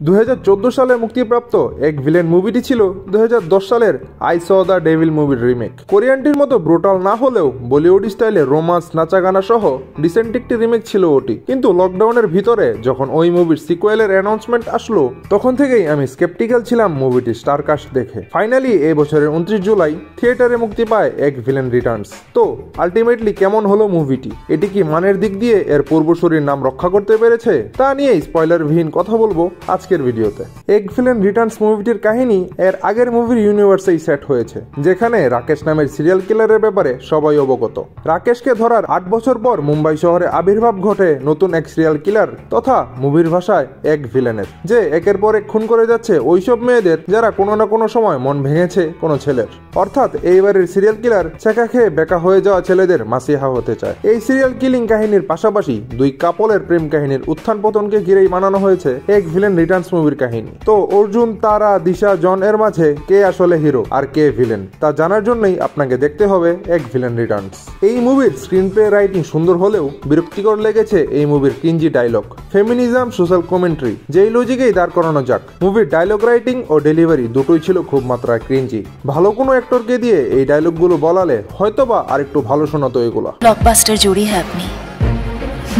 দুই হাজার চোদ্দ সালে মুক্তিপ্রাপ্ত এক ভিলেন মুভিটি ছিল দু হাজার দশ সালের আই স দ্য ডেভিল মুভির রিমেক। কোরিয়ানটির মতো ব্রুটাল না হলেও বলিউড স্টাইলে রোমান্স নাচা গানা সহ ডিসেন্ট একটি রিমেক ছিল ওটি। কিন্তু লকডাউনের ভিতরে যখন ওই মুভির সিকুয়েলের অ্যানাউন্সমেন্ট আসলো, তখন থেকেই আমি স্কেপটিক্যাল ছিলাম মুভিটি স্টারকাস্ট দেখে। ফাইনালি এই বছরের উনত্রিশ জুলাই থিয়েটারে মুক্তি পায় এক ভিলেন রিটার্নস তো আলটিমেটলি কেমন হলো মুভিটি? এটি কি মানের দিক দিয়ে এর পূর্বসূরির নাম রক্ষা করতে পেরেছে? তা নিয়ে স্পয়লার বিহীন কথা বলব। আজকের ভিডিওতে। এক ভিলেন রিটার্নস মুভিটির কাহিনী এর আগের মুভির ইউনিভার্সেই সেট হয়েছে, যেখানে রাকেশ নামের সিরিয়াল কিলারের ব্যাপারে সবাই অবগত। রাকেশকে ধরার আট বছর পর মুম্বাই শহরে আবির্ভাব ঘটে নতুন এক সিরিয়াল কিলার তথা মুভির ভাষায় এক ভিলেনের, যে একের পর এক খুন করে যাচ্ছে ওইসব মেয়েদের যারা কোনো না কোনো সময় মন ভেঙেছে কোনো ছেলের। অর্থাৎ এইবারের সিরিয়াল কিলার ছেঁকা খেয়ে বেকা হয়ে যাওয়া ছেলেদের মাসিহা হতে চায়। এই সিরিয়াল কিলিং কাহিনীর পাশাপাশি দুই কাপলের প্রেম কাহিনীর উত্থান পতনকে ঘিরেই বানানো হয়েছে এক ভিলেন রিটার্নস মুভির কাহিনী তো অর্জুন তারা দিশা জন এর মাঝে কে আসলে হিরো আর কে ভিলেন তা জানার জন্যই আপনাকে দেখতে হবে এক ভিলেন রিটার্নস এই মুভির স্ক্রিন প্লে রাইটিং সুন্দর হলেও বিরক্তিকর লেগেছে এই মুভির cringy dialogue feminism social commentary যেই লজিকেই দাঁড় করানো যাক মুভির ডায়লগ রাইটিং ও ডেলিভারি দুটোই ছিল খুব মাত্রায় ক্রিঞ্জি ভালো কোনো অ্যাক্টরকে দিয়ে এই ডায়লগগুলো বলালে হয়তোবা আর একটু ভালো শোনাতো এগুলো ब्लॉकबस्टर जोड़ी है अपनी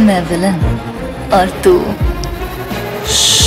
मैं विलन और तू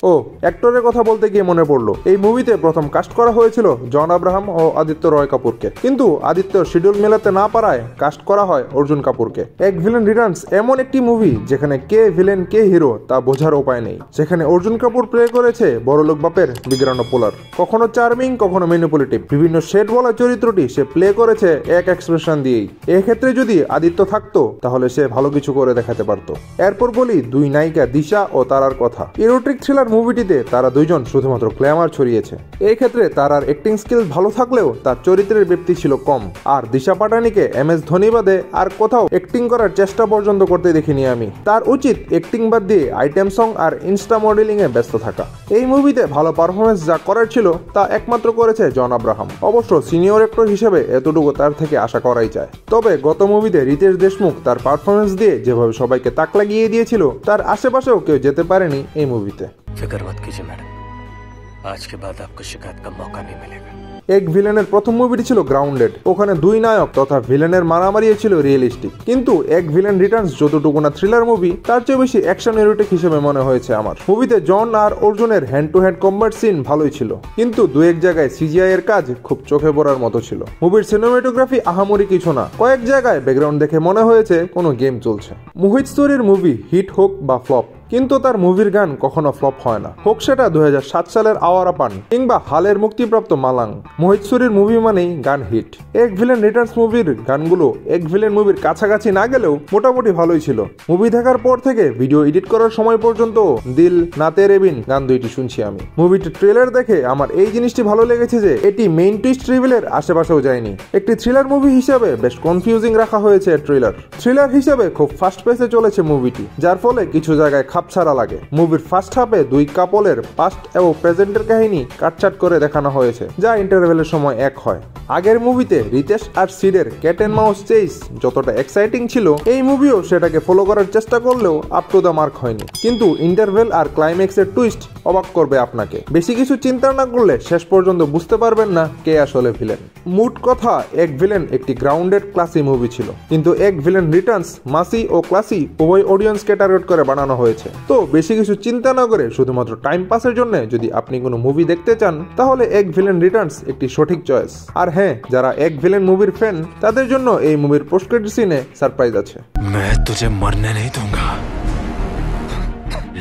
ও, অ্যাক্টরের কথা বলতে গিয়ে মনে পড়ল। এই মুভিতে প্রথম কাস্ট করা হয়েছিল জন আব্রাহাম ও আদিত্য রয় কাপুরকে। কিন্তু আদিত্য শিডিউল মেলাতে না পারায় কাস্ট করা হয় অর্জুন কাপুরকে। এক ভিলেন রিটার্নস এমন একটি মুভি যেখানে কে ভিলেন কে হিরো তা বোঝার উপায় নেই। যেখানে অর্জুন কাপুর প্লে করেছে বড়লোক বাপের বিগ্রানো পোলার। কখনো চার্মিং কখনো মেনিপুলেটিভ বিভিন্ন শেড বলা চরিত্রটি সে প্লে করেছে এক এক্সপ্রেশন দিয়েই। এক্ষেত্রে যদি আদিত্য থাকতো, তাহলে সে ভালো কিছু করে দেখাতে পারতো। এরপর বলি দুই নায়িকা দিশা ও তারার কথা। ইরোট্রিক থ্রিলার মুভিটিতে তারা দুইজন শুধুমাত্র গ্ল্যামার ছড়িয়েছে। এই ক্ষেত্রে তার আর অ্যাক্টিং স্কিল ভালো থাকলেও তার চরিত্রের ব্যক্তি ছিল কম। আর দিশা পাটানিকে এম এস ধোনি বাদে আর কোথাও অ্যাক্টিং করার চেষ্টা পর্যন্ত করতে দেখিনি আমি। তার উচিত অ্যাক্টিং বাদ দিয়ে আইটেম সং আর ইনস্টা মডেলিং এ ব্যস্ত থাকা। এই মুভিতে ভালো পারফরমেন্স যা করার ছিল তা একমাত্র করেছে জন আব্রাহাম। অবশ্য সিনিয়র অ্যাক্টর হিসেবে এতটুকু তার থেকে আশা করাই যায়। তবে গত মুভিতে রিতেশ দেশমুখ তার পারফরমেন্স দিয়ে যেভাবে সবাইকে তাক লাগিয়ে দিয়েছিল, তার আশেপাশেও কেউ যেতে পারেনি এই মুভিতে। फिक्र मत कीजिए मैडम आज के बाद आपको शिकायत का मौका नहीं मिलेगा এক ভিলেনের প্রথম মুভিটি ছিল গ্রাউন্ডেড ওখানে দুই নায়ক তথা ভিলেনের মারামারিও ছিল রিয়েলিস্টিক কিন্তু এক ভিলেন রিটার্নস যতটুকু না থ্রিলার মুভি তার চেয়ে বেশি অ্যাকশন এরোটিক হিসেবে মনে হয়েছে আমার মুভিতে জন আর অর্জুনের hand to hand combat scene ভালোই ছিল কিন্তু দু এক জায়গায় সিজিআই এর কাজ খুব চোখে পড়ার মতো ছিল মুভির সিনেমাটোগ্রাফি আহামরি কিছু না কয়েক জায়গায় ব্যাকগ্রাউন্ড দেখে মনে হয়েছে কোনো গেম চলছে মোহিত স্তরের মুভি হিট হোক বা ফ্লপ কিন্তু তার মুভির গান কখনো ফ্লপ হয় না। হোক সেটা দুই হাজার সাত সালের আওয়ারা পান কিংবা হালের মুক্তিপ্রাপ্ত মালাং। মোহিতসুরির মুভি মানেই গান হিট। এক ভিলেন রিটার্নস মুভির গানগুলো এক ভিলেন মুভির কাছাকাছি না গেলেও মোটামুটি ভালোই ছিল। মুভি দেখার পর থেকে ভিডিও এডিট করার সময় পর্যন্ত দিল নাতে রেবিন গান দুইটি শুনছি আমি। মুভিটির ট্রেলার দেখে আমার এই জিনিসটি ভালো লেগেছে যে এটি মেইন টুইস্ট রিভিলের আশেপাশেও যায়নি। একটি থ্রিলার মুভি হিসাবে বেশ কনফিউজিং রাখা হয়েছে ট্রেলার। থ্রিলার হিসাবে খুব ফাস্ট পেসে চলেছে মুভিটি, যার ফলে কিছু জায়গায় খাপছাড়া লাগে। মুভির ফার্স্ট হাফে দুই কাপলের পাস্ট এবং প্রেজেন্টের কাহিনী কাটছাট করে দেখানো হয়েছে, যা ইন্টারভেলের সময় এক হয়। আগের মুভিতে রিতেশ আর সিডের ক্যাট অ্যান্ড মাউস চেইস যতটা এক্সাইটিং ছিল, এই মুভিও সেটাকে ফলো করার চেষ্টা করলেও আপ টু দ্য মার্ক হয়নি। কিন্তু ইন্টারভেল আর ক্লাইম্যাক্সের টুইস্ট অবাক করবে আপনাকে। বেশি কিছু চিন্তা না করলে শেষ পর্যন্ত বুঝতে পারবেন না কে আসলে ভিলেন মুড কথা, এক ভিলেন একটি গ্রাউন্ডেড ক্লাসি মুভি ছিল। কিন্তু এক ভিলেন রিটার্নস মাসি ও ক্লাসি উভয় অডিয়েন্সকে টার্গেট করে বানানো হয়েছে। তো বেশি কিছু চিন্তা না করে শুধুমাত্র টাইম পাসের জন্য যদি আপনি কোনো মুভি দেখতে চান তাহলে এক ভিলেন রিটার্নস একটি সঠিক চয়েস আর হ্যাঁ যারা এক ভিলেন মুভির ফ্যান তাদের জন্য এই মুভির পোস্ট ক্রেডিট সিনে সারপ্রাইজ আছে मैं तुझे मरने नहीं दूंगा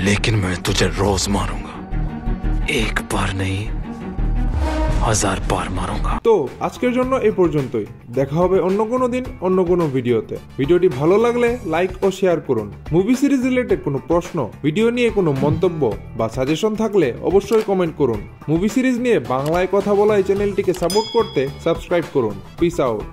लेकिन मैं तुझे रोज मारूंगा एक बार नहीं হাজার বার মারুঙ্গা। তো আজকের জন্য এই পর্যন্তই। দেখা হবে অন্য কোনো দিন, অন্য কোনো ভিডিওতে। ভিডিওটি ভালো লাগলে লাইক ও শেয়ার করুন। মুভি সিরিজ রিলেটেড কোনো প্রশ্ন, ভিডিও নিয়ে কোনো মন্তব্য বা সাজেশন থাকলে অবশ্যই কমেন্ট করুন। মুভি সিরিজ নিয়ে বাংলায় কথা বলা এই চ্যানেলটিকে সাপোর্ট করতে সাবস্ক্রাইব করুন। Piece out